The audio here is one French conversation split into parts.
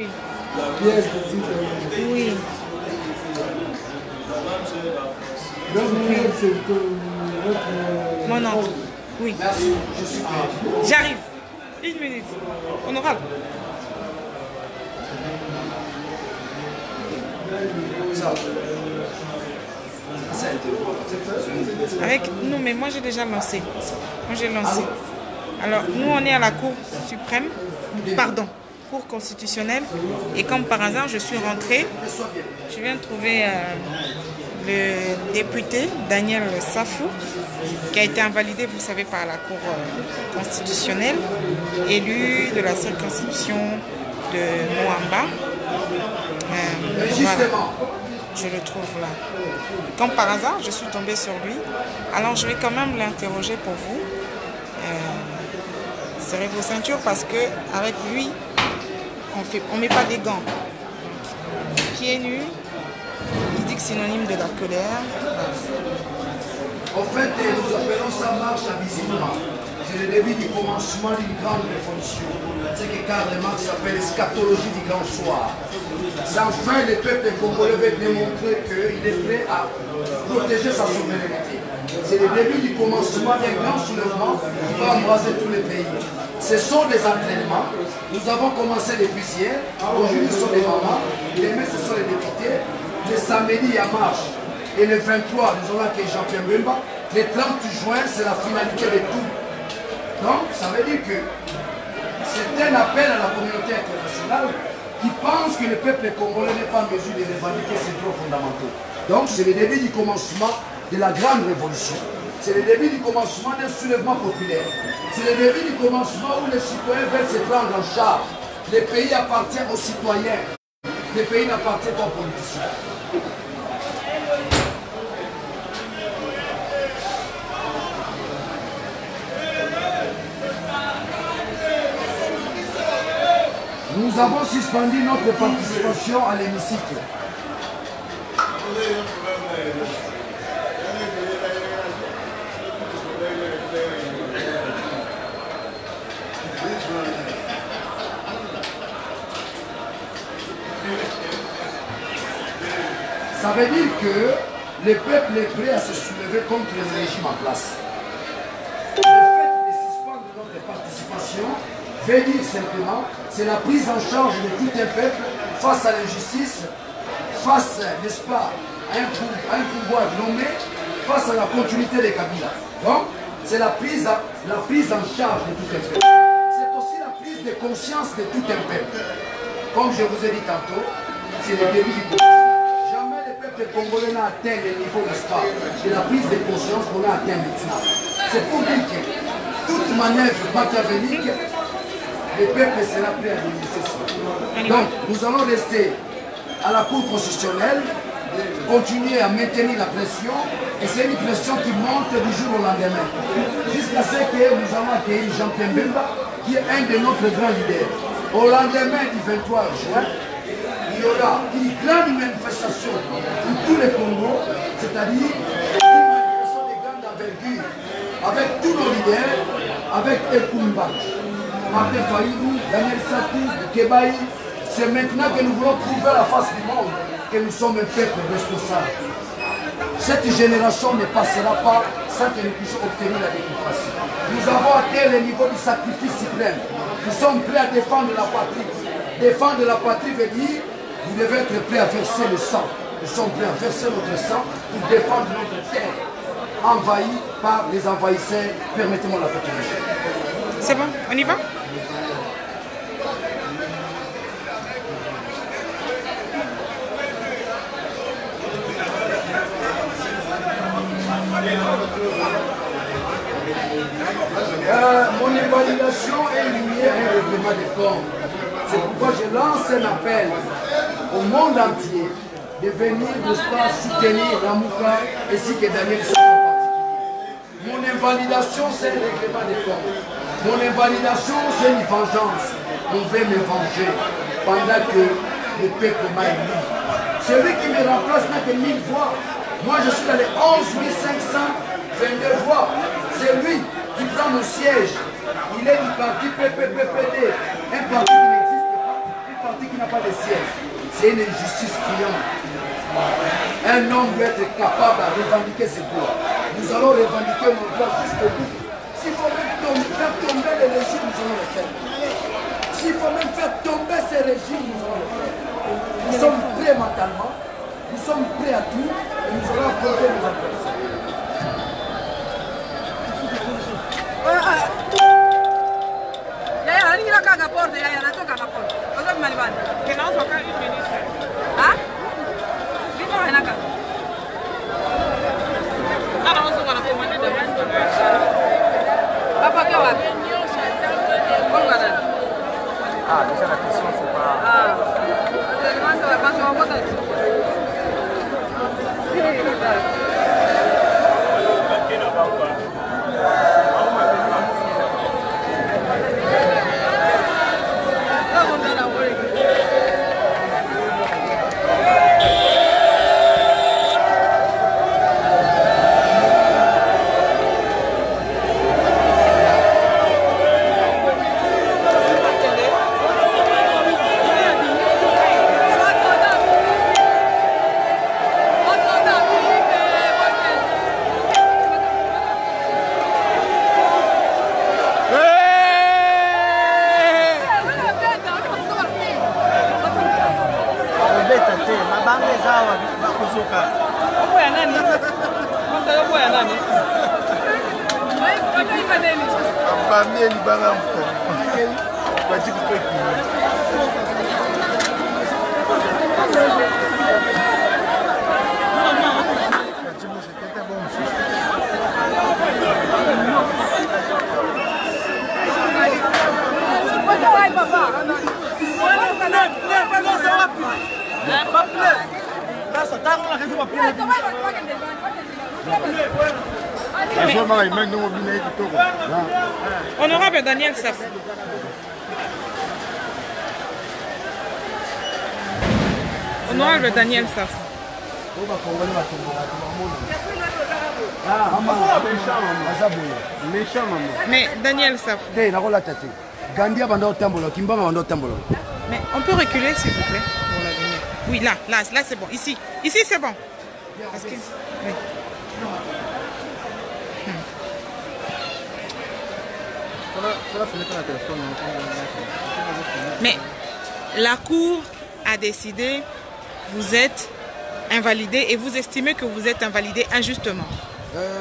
Oui. pièce de titre. Oui. Votre. Mon oncle. Oui. J'arrive. Une minute. Honorable. Avec nous, mais moi j'ai déjà lancé. Moi j'ai lancé. Alors nous on est à la Cour suprême, pardon, Cour constitutionnelle. Et comme par hasard, je suis rentrée. Je viens de trouver euh, le député Daniel Safou, qui a été invalidé, vous savez, par la Cour euh, constitutionnelle, élu de la constitution de Moamba. Euh, voilà. Je le trouve là. Comme par hasard, je suis tombée sur lui. Alors je vais quand même l'interroger pour vous. Serrez vos ceintures parce que avec lui, on on met pas des gants. Pieds nus, il dit que synonyme de la colère. En fait, nous appelons ça marche à visitement. C'est le début du commencement d'une grande révolution. Ce que Karl Marx appelle l'eschatologie du grand soir. C'est enfin le peuple congolais veut démontrer qu'il est prêt à protéger sa souveraineté. C'est le début du commencement d'un grand soulèvement qui va embraser tous les pays. Ce sont des entraînements. Nous avons commencé depuis hier. Aujourd'hui, ce sont des mamans. Demain, ce sont les députés. Le samedi, a marche. Et le 23, nous avons accueilli Jean-Pierre Mbemba. Le 30 juin, c'est la finalité de tout. Donc, ça veut dire que c'est un appel à la communauté internationale qui pense que le peuple congolais n'est pas en mesure de revendiquer ses droits fondamentaux. Donc, c'est le début du commencement de la grande révolution. C'est le début du commencement d'un soulèvement populaire. C'est le début du commencement où les citoyens veulent se prendre en charge. Le pays appartient aux citoyens. Le pays n'appartient pas aux politiciens. Nous avons suspendu notre participation à l'hémicycle. Ça veut dire que le peuple est prêt à se soulever contre le régime en place. Le fait de suspendre notre participation veut dire simplement c'est la prise en charge de tout un peuple face à l'injustice, face, n'est-ce pas, à un, pouvoir nommé, face à la continuité des Kabila. Donc, c'est la prise, la prise en charge de tout un peuple. C'est aussi la prise de conscience de tout un peuple. Comme je vous ai dit tantôt, c'est le début du. Congolais n'a atteint le niveau, n'est-ce la prise de conscience qu'on a atteint maintenant. C'est pour dire que toute manœuvre machiavélique le peuple sera prêt à. Donc, nous allons rester à la Cour constitutionnelle, continuer à maintenir la pression, et c'est une pression qui monte du jour au lendemain. Jusqu'à ce que nous allons accueillir Jean-Pierre Mbemba, qui est un de nos grands leaders. Au lendemain du 23 juin, il y aura une grande manifestation pour tous les Congos, c'est-à-dire une manifestation de grande envergure, avec tous nos leaders, avec Ekumba. Martin Faïdou, Daniel Satou, Kebaï, c'est maintenant que nous voulons prouver à la face du monde que nous sommes un peuple responsable. Cette génération ne passera pas sans que nous puissions obtenir la démocratie. Nous avons atteint le niveau du sacrifice suprême. Nous sommes prêts à défendre la patrie. Défendre la patrie veut dire vous devez être prêts à verser le sang. Nous sommes prêts à verser notre sang pour défendre notre terre envahie par les envahisseurs. Permettez-moi la photographie. C'est bon, on y va? Euh, mon évaluation est liée à un règlement de compte. C'est pourquoi je lance un appel au monde entier de venir, n'est-ce pas, soutenir Ramouka ainsi que Daniel Saka en particulier. Mon invalidation, c'est un règlement de compte. Mon invalidation, c'est une vengeance. On veut me venger pendant que le peuple m'a élu. Celui qui me remplace n'a que 1000 voix. Moi, je suis dans les 11 522 voix. C'est lui qui prend mon siège. Il est du parti PPPPD, un parti qui n'a pas de siège. C'est une injustice criante. Un homme doit être capable de revendiquer ses droits. Nous allons revendiquer nos droits jusqu'au bout. S'il faut même faire tomber les régimes, nous allons le faire. S'il faut même faire tomber ces régimes, nous allons le faire. Nous sommes prêts mentalement, nous sommes prêts à tout, et nous allons affronter nos adversaires. maliban ke nazoka une minute. A litorenaka ara ozongana komane de bapake wapi? Honorable Daniel Saf. Honorable Daniel Saf. méchant mama Mais Daniel Saf, te nakolata te gandi abanda otambola kimbanga banda otambola mais on peut reculer s'il vous plaît. Oui, là, là, là c'est bon. Ici, ici c'est bon. Parce que- oui. Mais la Cour a décidé, vous êtes invalidé et vous estimez que vous êtes invalidé injustement. Euh,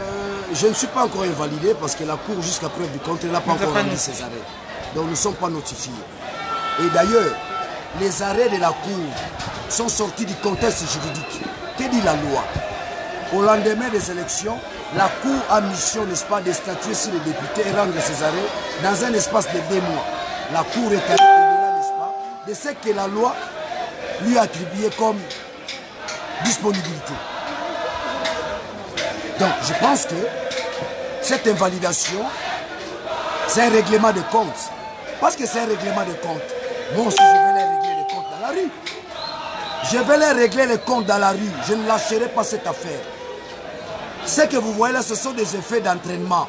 je ne suis pas encore invalidé parce que la Cour, jusqu'à preuve du contraire, n'a pas encore rendu ses arrêts. Donc nous ne sommes pas notifiés. Et d'ailleurs, les arrêts de la Cour sont sortis du contexte juridique. Que dit la loi Au lendemain des élections, la Cour a mission, n'est-ce pas, de statuer sur les députés et rendre ses arrêts dans un espace de deux mois. La Cour est allée n'est-ce pas, de ce que la loi lui a attribué comme disponibilité. Donc je pense que cette invalidation, c'est un règlement de compte. Parce que c'est un règlement de compte. Je vais les régler les comptes dans la rue. Je ne lâcherai pas cette affaire. Ce que vous voyez là, ce sont des effets d'entraînement.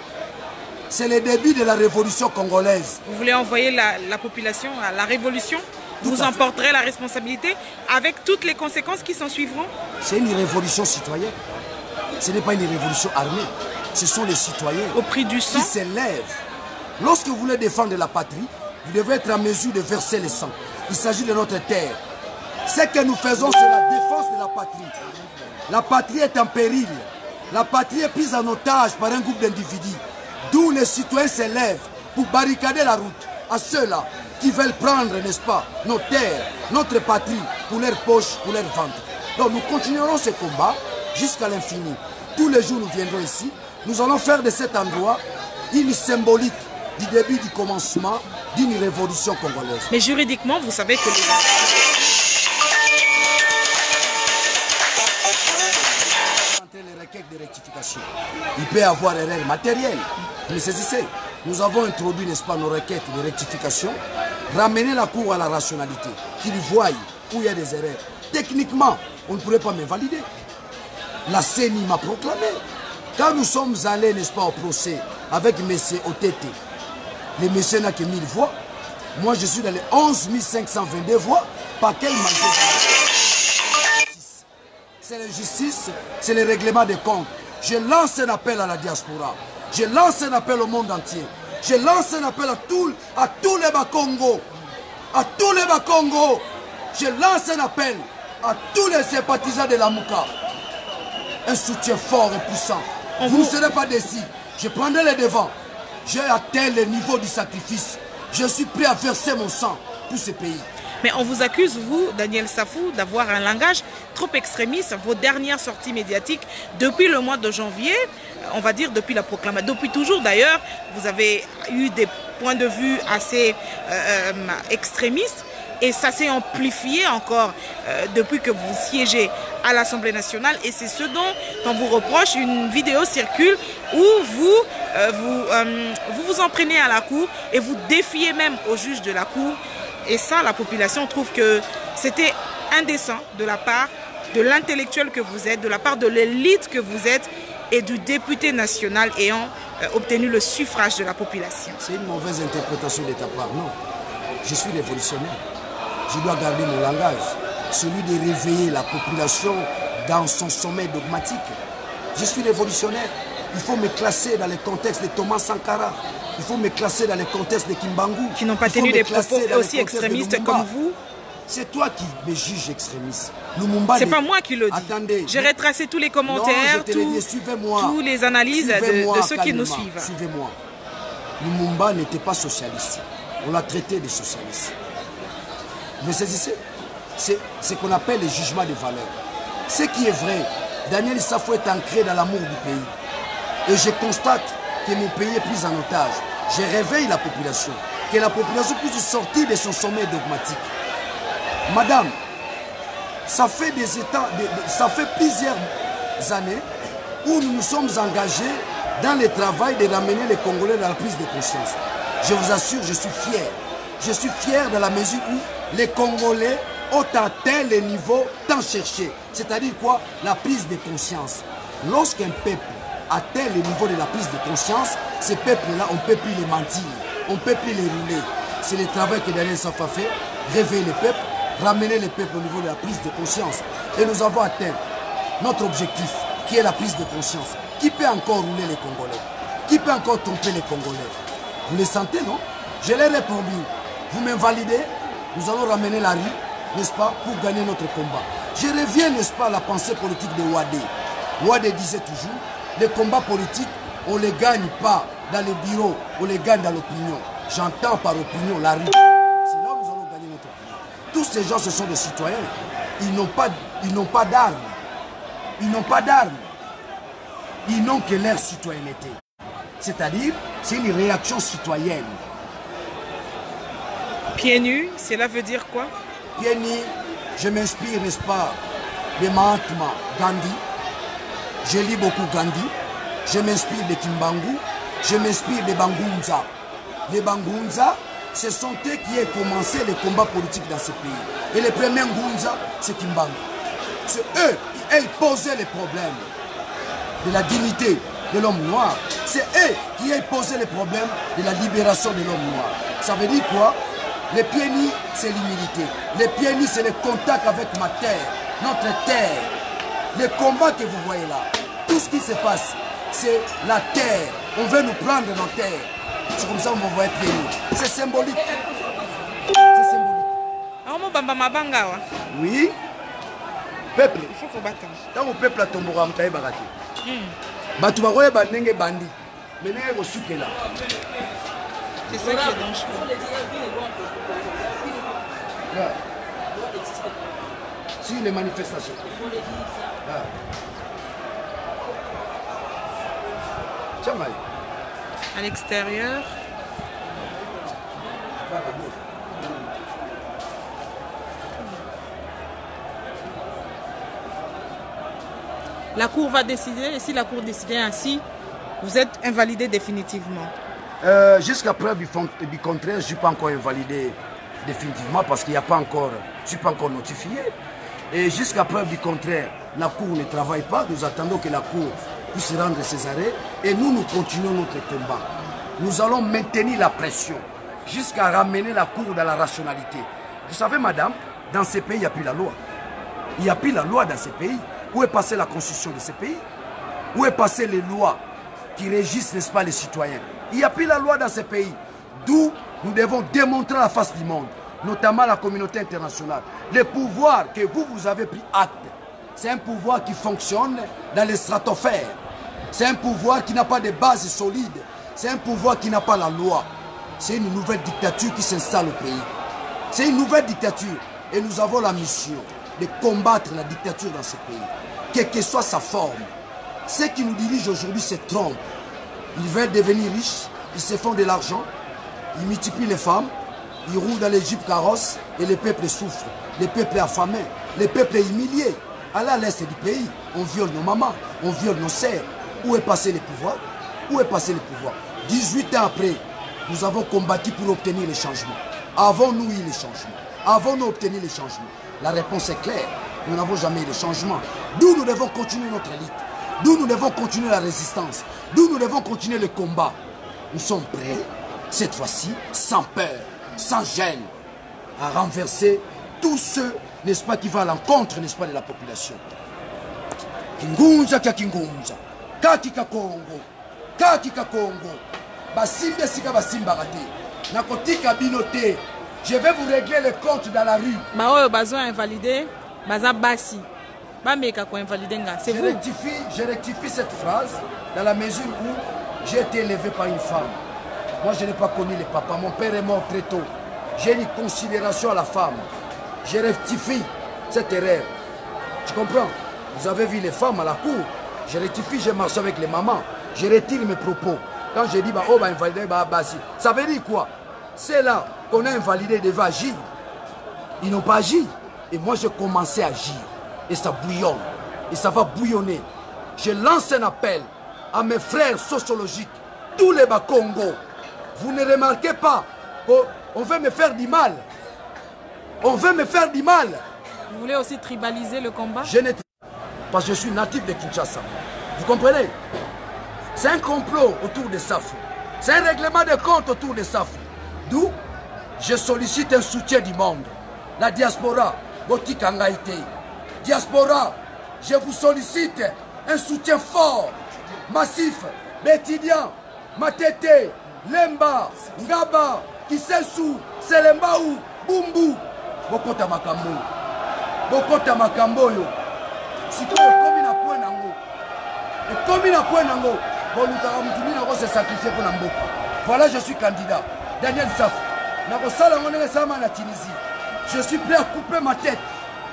C'est le début de la révolution congolaise. Vous voulez envoyer la, la population à la révolution? Tout Vous en fait. porterez la responsabilité avec toutes les conséquences qui s'en suivront? C'est une révolution citoyenne. Ce n'est pas une révolution armée. Ce sont les citoyens. au prix du sang? qui s'élève. Lorsque vous voulez défendre la patrie, vous devez être en mesure de verser le sang. Il s'agit de notre terre. Ce que nous faisons, c'est la défense de la patrie. La patrie est en péril. La patrie est prise en otage par un groupe d'individus. D'où les citoyens s'élèvent pour barricader la route à ceux-là qui veulent prendre, n'est-ce pas, nos terres, notre patrie pour leur poche, pour leur ventre. Donc nous continuerons ce combat jusqu'à l'infini. Tous les jours, nous viendrons ici. Nous allons faire de cet endroit une symbolique du début du commencement d'une révolution congolaise. Mais juridiquement, vous savez que. Les requêtes de rectification, il peut y avoir erreur matérielle. Mais saisissez, nous avons introduit, n'est-ce pas, nos requêtes de rectification, ramener la Cour à la rationalité, qu'ils voient où il y a des erreurs. Techniquement, on ne pourrait pas m'invalider. La CENI m'a proclamé. Quand nous sommes allés, n'est-ce pas, au procès avec M. OTT, le monsieur n'a que 1000 voix. Moi, je suis dans les 11 522 voix. Par quelle manière C'est la justice, c'est le règlement des comptes. Je lance un appel à la diaspora. Je lance un appel au monde entier. Je lance un appel à, tout, à tous les Bakongo. À tous les Bakongo. Je lance un appel à tous les sympathisants de la Mouka. Un soutien fort et puissant. Vous ne serez pas déçus. Je prendrai les devants. J'ai atteint le niveau du sacrifice. Je suis prêt à verser mon sang pour ce pays. Mais on vous accuse, vous, Daniel Safou, d'avoir un langage trop extrémiste. Vos dernières sorties médiatiques, depuis le mois de janvier, on va dire depuis la proclamation, depuis toujours d'ailleurs, vous avez eu des points de vue assez euh, euh, extrémistes. Et ça s'est amplifié encore euh, depuis que vous siégez à l'Assemblée nationale. Et c'est ce dont on vous reproche. Une vidéo circule où vous, vous, euh, vous vous à la Cour et vous défiez même au juge de la Cour. Et ça, la population trouve que c'était indécent de la part de l'intellectuel que vous êtes, de la part de l'élite que vous êtes et du député national ayant euh, obtenu le suffrage de la population. C'est une mauvaise interprétation de ta part, non. Je suis révolutionnaire. Je dois garder mon langage, celui de réveiller la population dans son sommet dogmatique. Je suis révolutionnaire. Il faut me classer dans le contexte de Thomas Sankara. Il faut me classer dans le contexte de Kimbangu. Qui n'ont pas tenu des propos aussi extrémistes comme vous. C'est toi qui me juges extrémiste. C'est pas moi qui le dis. Attendez. J'ai retracé tous les commentaires, le tous, les analyses de, ceux qui nous suivent. Suivez-moi. Lumumba n'était pas socialiste. On l'a traité de socialiste. Vous saisissez C'est ce qu'on appelle le jugement de valeur. Ce qui est vrai, Daniel Safo est ancré dans l'amour du pays. Et je constate que mon pays est pris en otage. Je réveille la population. Que la population puisse sortir de son sommet dogmatique. Madame, ça fait des états, ça fait plusieurs années où nous nous sommes engagés dans le travail de ramener les Congolais dans la prise de conscience. Je vous assure, je suis fier. Je suis fier dans la mesure où les Congolais ont atteint le niveau tant cherché. C'est-à-dire quoi? La prise de conscience. Lorsqu'un peuple atteint le niveau de la prise de conscience, ces peuples-là, on ne peut plus les mentir, on ne peut plus les rouler. C'est le travail que Daniel Safa fait, réveiller les peuples, ramener les peuples au niveau de la prise de conscience. Et nous avons atteint notre objectif, qui est la prise de conscience. Qui peut encore rouler les Congolais? Qui peut encore tromper les Congolais? Vous les sentez, non? Je l'ai répondu. Vous m'invalidez, nous allons ramener la rue, n'est-ce pas, pour gagner notre combat. Je reviens, n'est-ce pas, à la pensée politique de Ouadé. Ouadé disait toujours, les combats politiques, on ne les gagne pas dans les bureaux, on les gagne dans l'opinion. J'entends par opinion la rue. C'est là où nous allons gagner notre opinion. Tous ces gens, ce sont des citoyens. Ils n'ont pas, ils n'ont pas d'armes. Ils n'ont pas d'armes. Ils n'ont que leur citoyenneté. C'est-à-dire, c'est une réaction citoyenne. Pieds nus, cela veut dire quoi? Pieni, je m'inspire, n'est-ce pas, de Mahatma Gandhi. Je lis beaucoup Gandhi. Je m'inspire de Kimbangu. Je m'inspire de Bangunza. Les Bangunza, ce sont eux qui ont commencé les combats politiques dans ce pays. Et les premiers Ngunza, c'est Kimbangu. C'est eux qui ont posé les problèmes de la dignité de l'homme noir. C'est eux qui ont posé les problèmes de la libération de l'homme noir. Ça veut dire quoi? Les pieds c'est l'humilité. Les pieds c'est le contact avec ma terre, notre terre. Les combats que vous voyez là, tout ce qui se passe, c'est la terre. On veut nous prendre nos terres. C'est comme ça qu'on va voir pieds nus. C'est symbolique. C'est symbolique. Oui. Peuple, il faut kobatama ntango peuple atomboka moto ayebaka te bato bakoyeba ndenge bandi me ndenge kosukela c'est ça qui est dangereux sur les manifestations. À l'extérieur. La cour va décider et si la cour décide ainsi vous êtes invalidé définitivement. Euh, Jusqu'à preuve du contraire, je ne suis pas encore invalidé définitivement parce qu'il n'y a pas encore, je ne suis pas encore notifié. Et jusqu'à preuve du contraire, la Cour ne travaille pas. Nous attendons que la Cour puisse rendre ses arrêts et nous, nous continuons notre combat. Nous allons maintenir la pression jusqu'à ramener la Cour dans la rationalité. Vous savez, madame, Dans ces pays, il n'y a plus la loi. Il n'y a plus la loi dans ces pays. Où est passée la constitution de ces pays? Où est passée les lois qui régissent, n'est-ce pas, les citoyens? Il n'y a plus la loi dans ces pays. D'où nous devons démontrer la face du monde, notamment la communauté internationale, le pouvoir que vous, vous avez pris acte. C'est un pouvoir qui fonctionne dans les stratosphères. C'est un pouvoir qui n'a pas de base solide. C'est un pouvoir qui n'a pas la loi. C'est une nouvelle dictature qui s'installe au pays. C'est une nouvelle dictature. Et nous avons la mission de combattre la dictature dans ce pays. Quelle que soit sa forme. Ceux qui nous dirigent aujourd'hui se trompent. Ils veulent devenir riches, ils se font de l'argent, ils multiplient les femmes, ils roulent dans les jeeps carrosses et le peuple souffre. Le peuple est affamé, le peuple est humilié. À l'est du pays, on viole nos mamans, on viole nos sœurs. Où est passé le pouvoir? Où est passé le pouvoir? 18 ans après, nous avons combattu pour obtenir les changements. Avons-nous eu les changements Avons-nous obtenu les changements La réponse est claire. Nous n'avons jamais eu les changements. D'où nous devons continuer notre élite? D'où nous devons continuer la résistance? D'où nous devons continuer le combat? Nous sommes prêts, cette fois-ci, sans peur, sans gêne, à renverser tous ceux, n'est-ce pas, qui vont à l'encontre, n'est-ce pas, de la population. Kingunza kia kingunza. Kaki ka Congo. Kaki ka Congo. Basimbi esika basimbaka te. Nakotika bino te. Je vais vous régler les comptes dans la rue. baoyo bazwa invalide baza basi bameka koinvalide nga c'est Je vous rectifie, je rectifie cette phrase dans la mesure où j'ai été élevé par une femme. Moi, je n'ai pas connu les papas. Mon père est mort très tôt. J'ai une considération à la femme. Je rectifie cette erreur. Tu comprends? Vous avez vu les femmes à la cour. Je rectifie, je marche avec les mamans. Je retire mes propos. Quand je dis, bah, oh, bah, invalidé, bah, bah, si. Ça veut dire quoi? C'est là qu'on a invalidé devait agir. Ils n'ont pas agi. Et moi, j'ai commencé à agir. Et ça bouillonne. Et ça va bouillonner. Je lance un appel à mes frères sociologiques, tous les Bas-Congo. Vous ne remarquez pas qu'on veut me faire du mal. On veut me faire du mal. vous voulez aussi tribaliser le combat? Je n'ai parce que je suis natif de Kinshasa. Vous comprenez? C'est un complot autour de SAFU. C'est un règlement de compte autour de SAFU. D'où je sollicite un soutien du monde. La diaspora, Botika Ngaïté. Diaspora, je vous sollicite un soutien fort, massif, d'étudiants, Matete, Lemba, Ngaba, Kisesu, Selembao, Bumbu. Bokota Makambo. Bokota Makambo yo. sikoyo ekomi na point nango. Ekomi na point nango. Bolukaka motu nini ako se sakrifie mpo na mboka. Voilà je suis candidat. Daniel saf. Nakosala yango ndenge esalama na tunisie. Je suis prêt à couper ma tête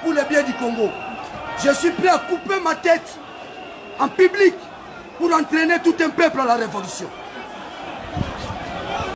pour le bien du congo. Je suis prêt à couper ma tête en public pour entraîner tout un peuple à la révolution